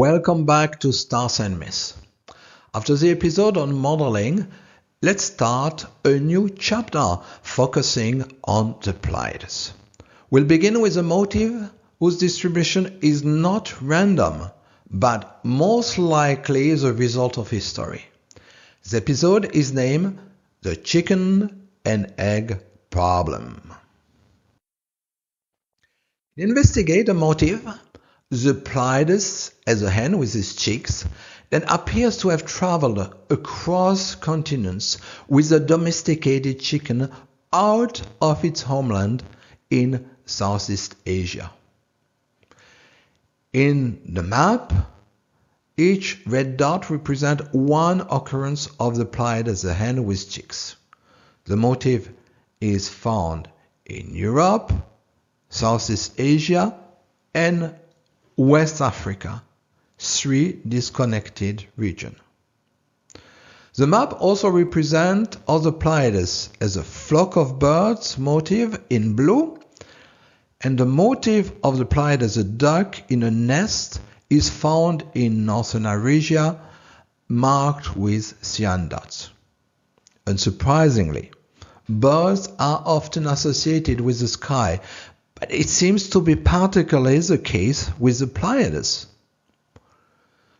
Welcome back to Stars and Myths. After the episode on modeling, let's start a new chapter focusing on the Pleiades. We'll begin with a motif whose distribution is not random, but most likely the result of history. The episode is named The Chicken and Egg Problem. Investigate a motif the Pleiades as a hen with its chicks that appears to have traveled across continents with a domesticated chicken out of its homeland in Southeast Asia. In the map, each red dot represents one occurrence of the Pleiades as a hen with chicks. The motif is found in Europe, Southeast Asia, and West Africa, three disconnected regions. The map also represents other Pleiades as a flock of birds motif in blue, and the motif of the Pleiades as a duck in a nest is found in northern Eurasia, marked with cyan dots. Unsurprisingly, birds are often associated with the sky, but it seems to be particularly the case with the Pleiades.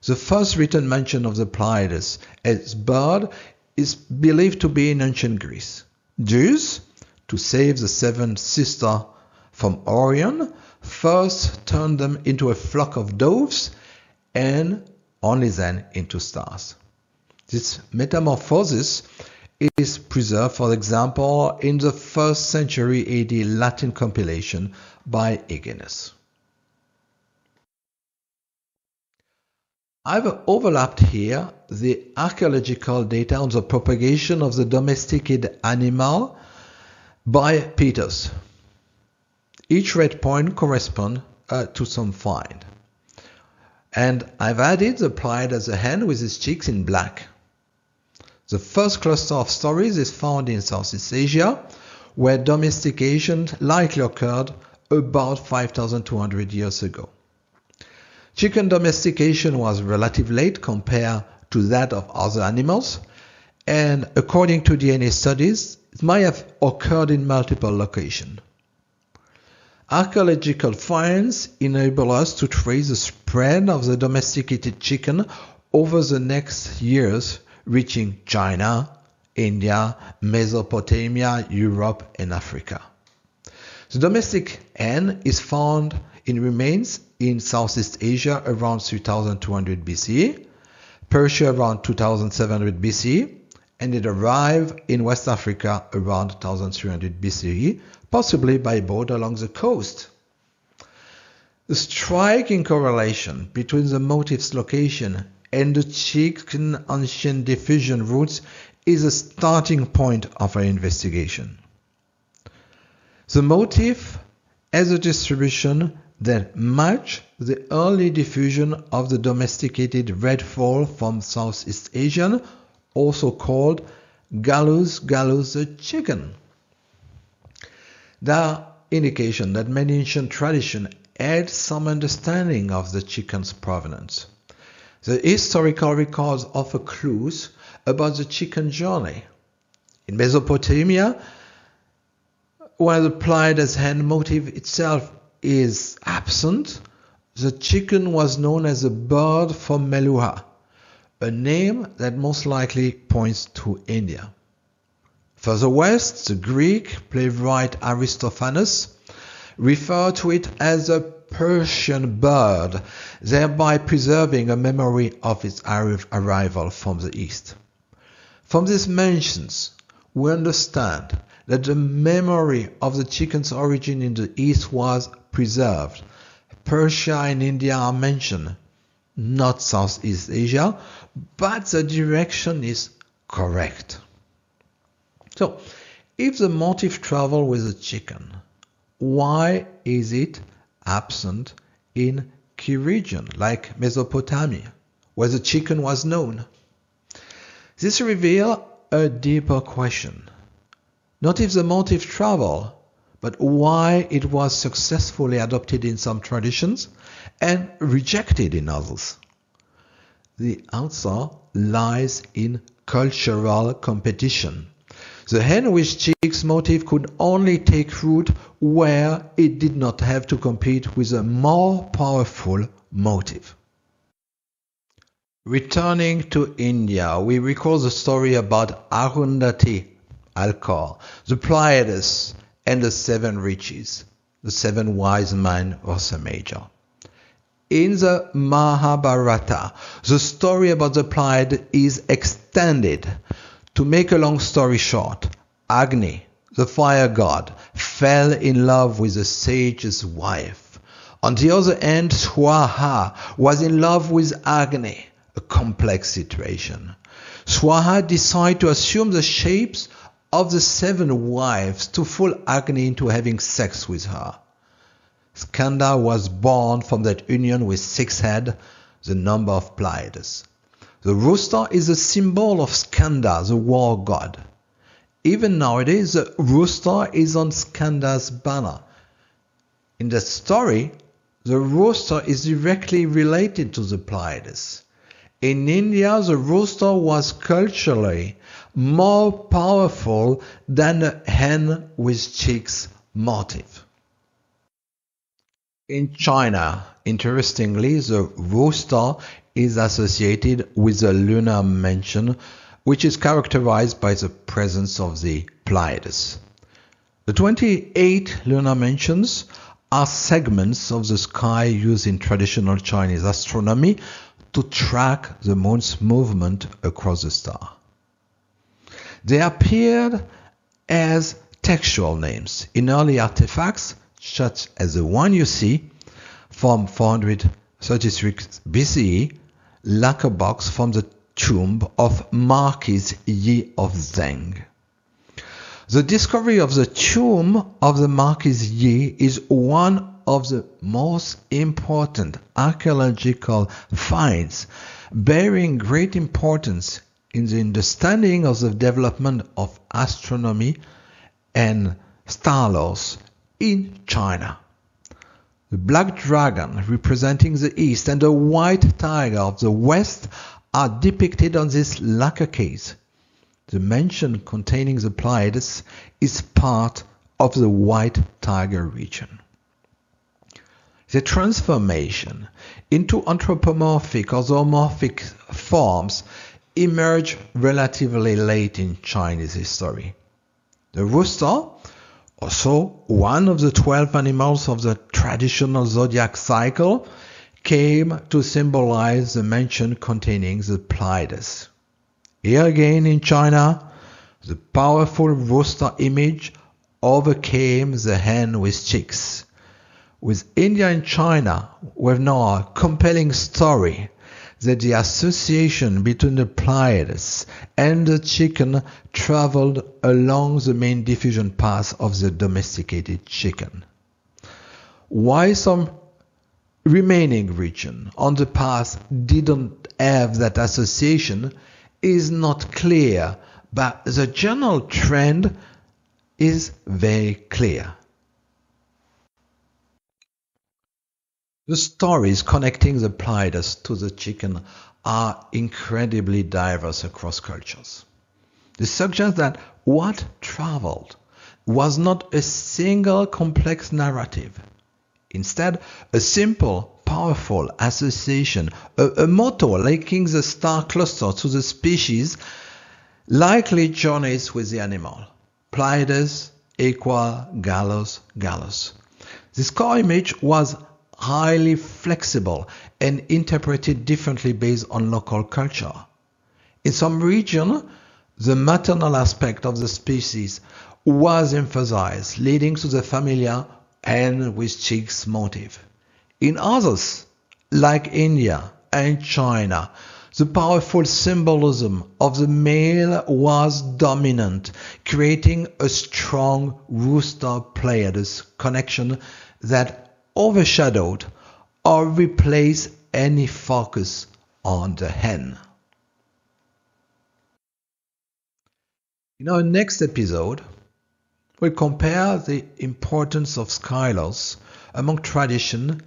The first written mention of the Pleiades as bird is believed to be in ancient Greece. Zeus, to save the seven sisters from Orion, first turned them into a flock of doves and only then into stars. This metamorphosis is preserved, for example, in the first century AD Latin compilation by Hyginus. I've overlapped here the archaeological data on the propagation of the domesticated animal by Peters. Each red point corresponds uh, to some find. And I've added the Pleiad as a hen with its cheeks in black. The first cluster of stories is found in Southeast Asia, where domestication likely occurred about 5,200 years ago. Chicken domestication was relatively late compared to that of other animals, and according to DNA studies, it might have occurred in multiple locations. Archaeological finds enable us to trace the spread of the domesticated chicken over the next years reaching China, India, Mesopotamia, Europe, and Africa. The domestic hen is found in remains in Southeast Asia around 3200 BCE, Persia around 2700 BCE, and it arrived in West Africa around 1300 BCE, possibly by boat along the coast. The striking correlation between the motif's location and the chicken ancient diffusion routes is a starting point of our investigation. The motif has a distribution that match the early diffusion of the domesticated red fowl from Southeast Asia, also called Gallus gallus the chicken. There are indications that many ancient traditions add some understanding of the chicken's provenance. The historical records offer clues about the chicken journey. In Mesopotamia, where the Pleiades hand motif itself is absent, the chicken was known as a bird from Meluhha, a name that most likely points to India. Further west, the Greek playwright Aristophanes referred to it as a Persian bird, thereby preserving a memory of its arrival from the east. From these mentions, we understand that the memory of the chicken's origin in the east was preserved. Persia and India are mentioned, not Southeast Asia, but the direction is correct. So, if the motif travel with the chicken, why is it absent in key region like Mesopotamia, where the chicken was known. This reveals a deeper question. Not if the motif travel, but why it was successfully adopted in some traditions and rejected in others. The answer lies in cultural competition. The hen with chicks motif could only take root where it did not have to compete with a more powerful motive. Returning to India, we recall the story about Arundhati Alcor, the Pleiades, and the seven rishis, the seven wise men of the Major. In the Mahabharata, the story about the Pleiades is extended. To make a long story short, Agni, the fire god, fell in love with the sage's wife. On the other hand, Swaha was in love with Agni a complex situation. Swaha decided to assume the shapes of the seven wives to fool Agni into having sex with her. Skanda was born from that union with six heads, the number of Pleiades. The rooster is a symbol of Skanda, the war god. Even nowadays, the rooster is on Skanda's banner. In the story, the rooster is directly related to the Pleiades. In India, the rooster was culturally more powerful than a hen with chicks motif. In China, interestingly, the rooster is associated with the lunar mansion, which is characterized by the presence of the Pleiades. The 28 lunar mansions are segments of the sky used in traditional Chinese astronomy to track the moon's movement across the star. They appeared as textual names in early artifacts, such as the one you see from 436 BCE, lacquer box from the tomb of Marquis Yi of Zeng. The discovery of the tomb of the Marquis Yi is one of the most important archaeological finds bearing great importance in the understanding of the development of astronomy and star laws in China. The black dragon representing the east and the white tiger of the west are depicted on this lacquer case. The mansion containing the Pleiades is part of the white tiger region. The transformation into anthropomorphic or zoomorphic forms emerged relatively late in Chinese history. The rooster, also one of the 12 animals of the traditional zodiac cycle, came to symbolize the mansion containing the Pleiades. Here again in China, the powerful rooster image overcame the hen with chicks with India and China, we have now a compelling story that the association between the Pleiades and the chicken traveled along the main diffusion path of the domesticated chicken. Why some remaining region on the path didn't have that association is not clear, but the general trend is very clear. The stories connecting the Pleiades to the chicken are incredibly diverse across cultures. This suggests that what traveled was not a single complex narrative. Instead, a simple, powerful association, a, a motto linking the star cluster to the species, likely journeys with the animal. Pleiades equal Gallus Gallus. This core image was highly flexible and interpreted differently based on local culture. In some regions, the maternal aspect of the species was emphasized, leading to the familiar hen with chicks motive. In others, like India and China, the powerful symbolism of the male was dominant, creating a strong rooster pleiades connection that overshadowed or replace any focus on the hen. In our next episode, we'll compare the importance of skylaws among tradition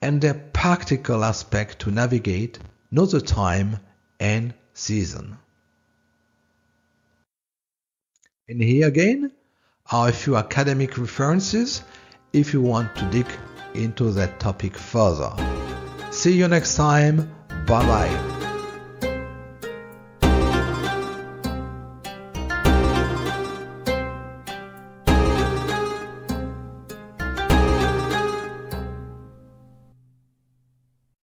and their practical aspect to navigate, know the time, and season. And here again are a few academic references if you want to dig into that topic further. See you next time. Bye bye.